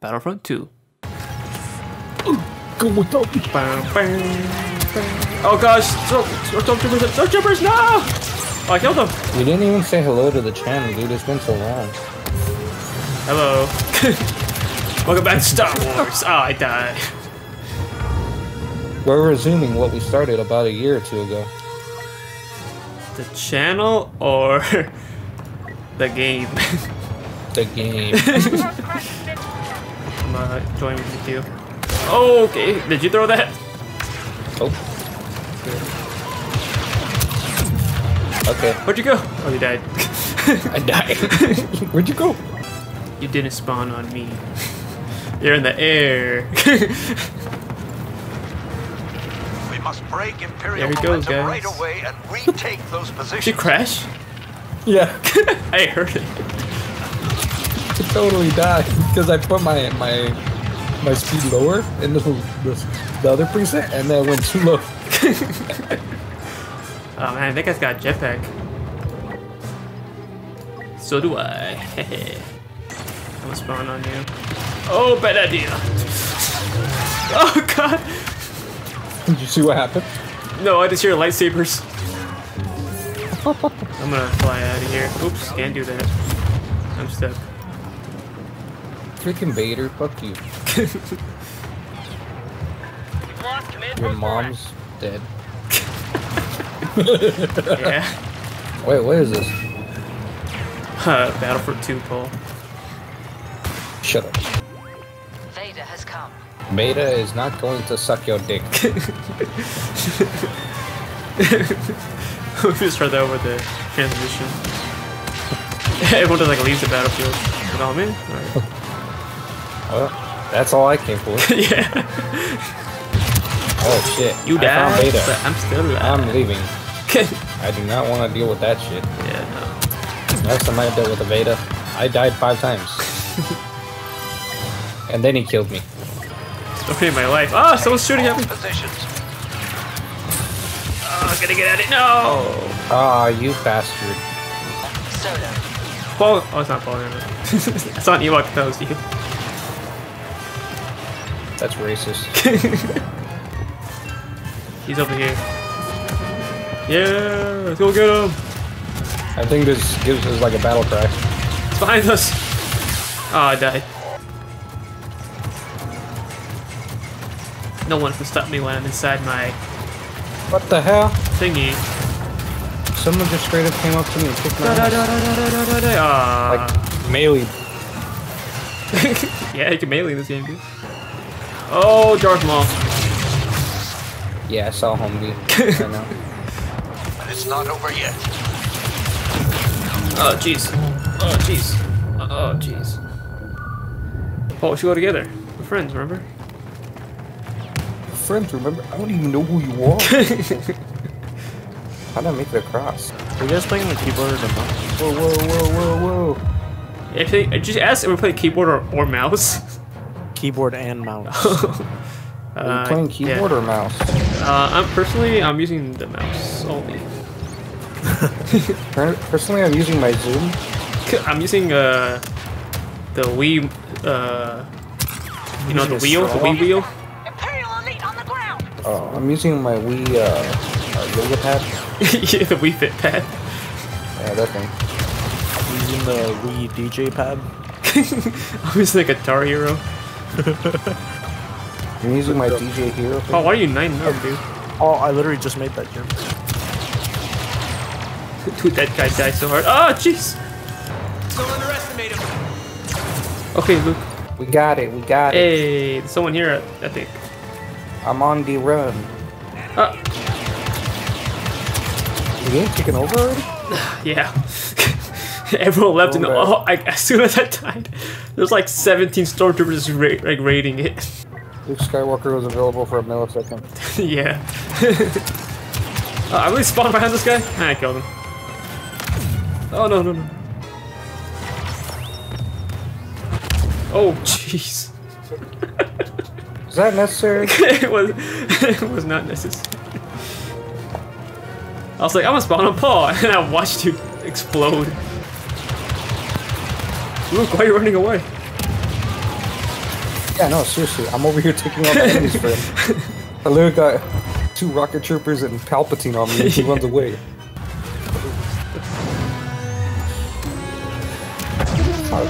Battlefront 2. Go without me. Oh gosh, stormtroopers, stormtroopers, no! Oh, I killed them. We didn't even say hello to the channel, dude. It's been so long. Hello. Welcome back to Star Wars. Oh, I died. We're resuming what we started about a year or two ago. The channel or the game? The game. I'm uh, joining with you. Oh, okay. Did you throw that? oh. Okay. Where'd you go? Oh, you died. I died. Where'd you go? you didn't spawn on me. You're in the air. We must break Imperial There he goes, guys. right away and retake those Did positions. you crash? Yeah. I heard it. I totally died because I put my my my speed lower in the, the, the other preset and then went too low. Oh man, that guy's got jetpack. So do I. I'm spawn on you. Oh, bad idea. Oh god. Did you see what happened? No, I just hear lightsabers. I'm gonna fly out of here. Oops, can't do that. I'm stuck. Freaking Vader, fuck you. Your mom's dead. Yeah. Wait, what is this? Uh, Battlefront 2 Paul. Shut up. Vader has come. Beta is not going to suck your dick. we just heard that over the transmission. Everyone just like leaves the battlefield. Like, oh man. Alright. Well, that's all I came for. yeah. Oh shit. You I found died, Beta. but I'm still alive. I'm leaving. I do not want to deal with that shit. yeah, no. Last time I dealt with a Vader, I died five times. and then he killed me. Okay, my life. Ah, someone's shooting at me. Positions. Oh, I'm gonna get at it. No. Ah, you bastard. Solo. Paul. Oh, it's not Paul. never it's not Ewok. That was you. That's racist. He's over here. Yeah, let's go get him. I think this gives us like a battle cry. It's behind us. Oh, I died. No one can stop me when I'm inside my What the hell? thingy. Someone just straight up came up to me and kicked my Da. Ah. Like, melee. yeah, you can melee in this game, dude. Oh, Darth Maul. Yeah, I saw Humvee. I know. And it's not over yet. Oh, jeez. Oh, jeez. Oh, jeez. Paul, we should go together. We're friends, remember? Friends, remember? I don't even know who you are. How did I make it across? Are you guys playing the keyboard or the mouse? Whoa, whoa, whoa, whoa, whoa. Actually, I just asked if we play keyboard or, or mouse. Keyboard and mouse. Are you Uh, playing yeah. keyboard or mouse? Uh, I'm personally, I'm using the mouse only. Personally, I'm using my Zoom. I'm using uh the Wii uh you know the wheel, the? Wii wheel. Imperial elite on the ground. Uh, I'm using my Wii uh, uh, yoga pad. yeah, the Wii Fit pad. Yeah, that thing. Using the Wii DJ pad. I'm using a Guitar Hero. I'm using my DJ Hero. Oh, why are you nine up, dude? Oh, I literally just made that jump. Dude, that guy died so hard. Oh, jeez. Don't underestimate him! Okay, Luke. We got it. We got it. Hey, there's someone here, I think. I'm on the run. Uh, The game taken over already? yeah. Everyone left, and Okay. oh, I, as soon as I died, there's like 17 stormtroopers ra- like raiding it. Luke Skywalker was available for a millisecond. yeah. uh, I really spawned behind this guy. Ah, I killed him. Oh no no no. Oh jeez. Is that necessary? it was it was not necessary. I was like, I'm gonna spawn on Paul, and I watched you explode. Luke, why are you running away? Yeah, no, seriously. I'm over here taking the enemies for him. I literally got two rocket troopers and Palpatine on me and he runs away.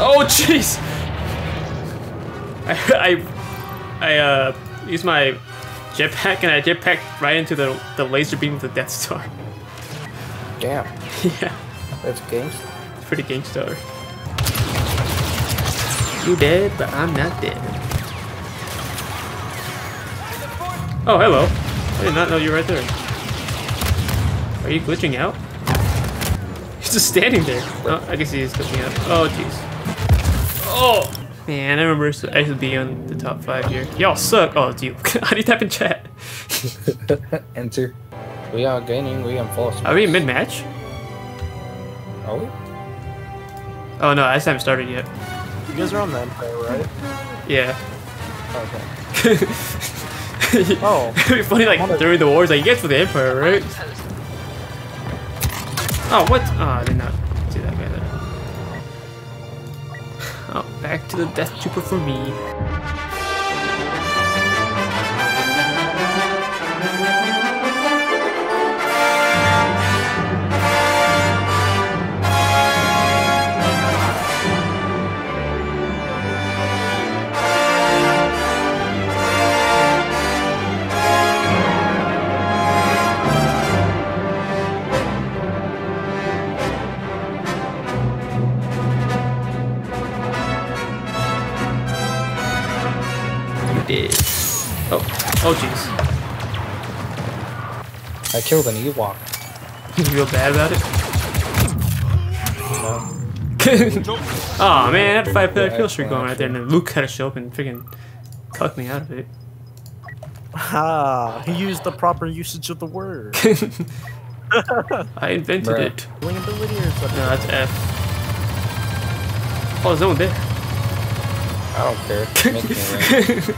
Oh jeez! I I I uh used my jetpack and I jetpacked right into the the laser beam of the Death Star. Damn, yeah, that's games. it's pretty gangster. You dead, but I'm not dead. Oh, hello. I did not know you were right there. Are you glitching out? He's just standing there. Oh, I guess he is glitching out. Oh, jeez. Oh! Man, I remember I should be on the top five here. Y'all suck. Oh, dude. How do you type in chat? Enter. We are gaining, we are false. Are we in mid-match? Are we? Oh, no, I just haven't started yet. You guys are on the Empire, right? Yeah. Okay. Oh. It'd be funny, like, during the wars, like, you guys for the Empire, right? Oh, what? Oh, I did not see that guy there. Oh, back to the Death Trooper for me. You did. Oh, oh, jeez. I killed an Ewok. You feel bad about it? oh man, I had a five player kill streak going right there, and then Luke had to show up and freaking cuck me out of it. Ah, he used the proper usage of the word. I invented Bruh. it. Wing ability or No, that's F. Oh, there's no one there. I don't care.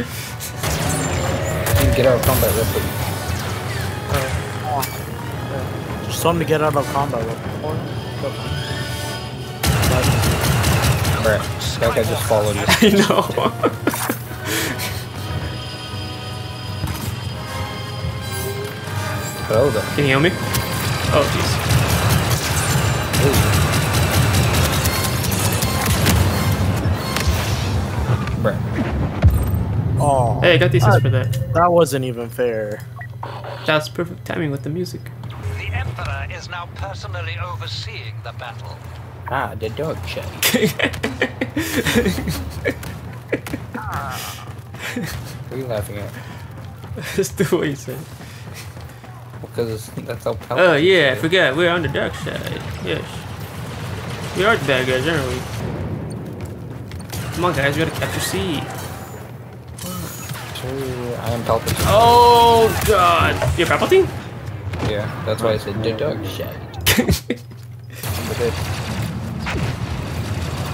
You get out of combat real quick. Just tell him to get out of combat real quick. Bruh, that guy just followed you. I know. Hello there. Can you heal me? Oh, jeez. Oh, Hey, I got these Uh, for that. that wasn't even fair. That's perfect timing with the music. The Emperor is now personally overseeing the battle. Ah, the dog shit. What are you laughing at? That's the way you said. Because that's how Palpatine Oh yeah, I said forgot. We're on the dark side. Yes. We are the bad guys, aren't we? Come on, guys. We gotta capture C. Sure, I am Palpatine. Oh God! You're Palpatine? Yeah, that's why I said the dog shit.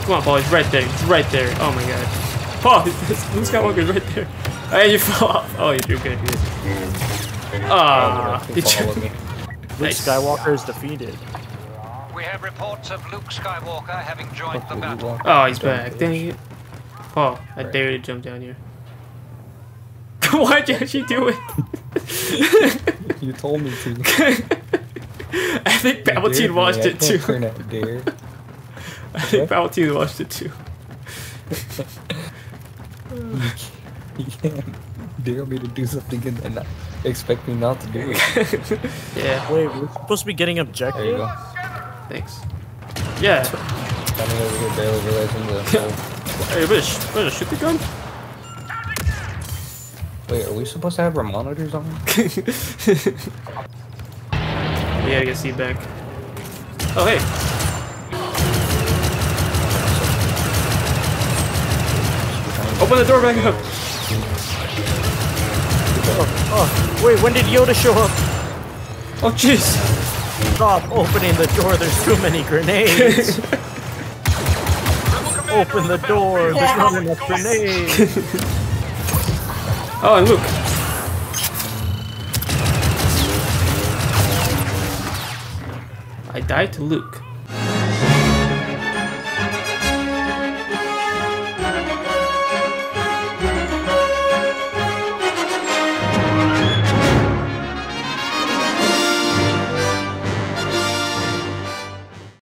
Come on, Paul. He's right there. He's right there. Oh my God. Paul, Luke Skywalker's right there. Hey, you fall off. Oh, you're good. You're good. Ah, did followed you? me. Luke Nice. Skywalker is defeated. We have reports of Luke Skywalker having joined the battle. Oh, he's back. bitch. Dang it. Paul, I dare you to jump down here. Why'd you actually do it? You told me to. I think You dared Palpatine me, watched it too. turn that dare. I think Palpatine watched it too. You can't dare me to do something and then not expect me not to do it. Yeah, Wait, we're supposed to be getting There you objective? go. thanks. Yeah. Standing over here barely realizing the Hey, you better, sh- better shoot the gun. Wait, are we supposed to have our monitors on? Yeah, I get C back. Oh, hey. Open the door back up. Oh, oh, wait, when did Yoda show up? Oh, jeez. Stop opening the door, there's too many grenades. Open the door, there's not enough grenades. Oh, and Luke. I died to Luke.